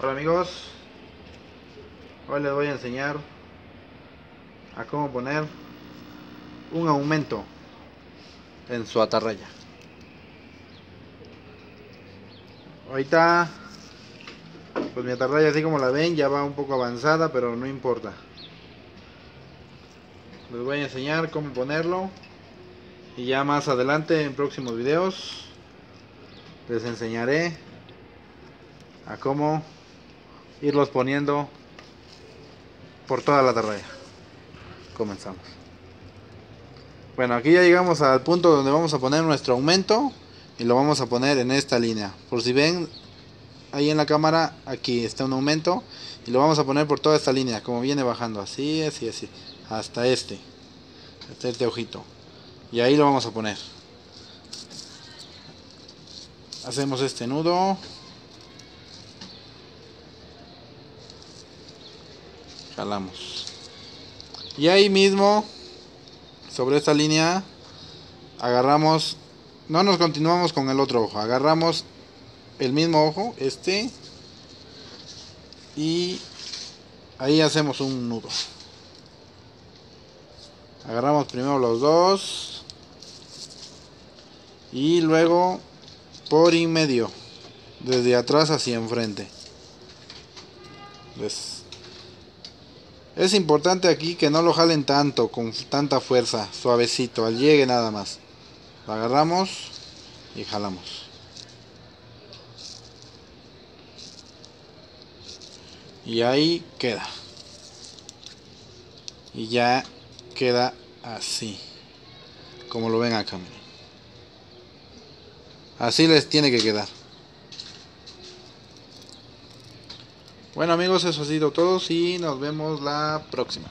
Hola amigos, hoy les voy a enseñar a cómo poner un aumento en su atarraya. Ahorita, pues mi atarraya así como la ven ya va un poco avanzada, pero no importa. Les voy a enseñar cómo ponerlo y ya más adelante en próximos videos les enseñaré a cómo irlos poniendo por toda la atarraya. Comenzamos. Bueno, aquí ya llegamos al punto donde vamos a poner nuestro aumento y lo vamos a poner en esta línea. Por si ven ahí en la cámara, aquí está un aumento y lo vamos a poner por toda esta línea, como viene bajando, así, así, así, hasta este, hasta este ojito. Y ahí lo vamos a poner. Hacemos este nudo. Jalamos y ahí mismo sobre esta línea agarramos no nos continuamos con el otro ojo agarramos el mismo ojo este y ahí hacemos un nudo agarramos primero los dos y luego por y medio desde atrás hacia enfrente. Es importante aquí que no lo jalen tanto, con tanta fuerza, suavecito, al llegue nada más. Lo agarramos y jalamos. Y ahí queda. Y ya queda así. Como lo ven acá. Así les tiene que quedar. Bueno amigos, eso ha sido todo y nos vemos la próxima.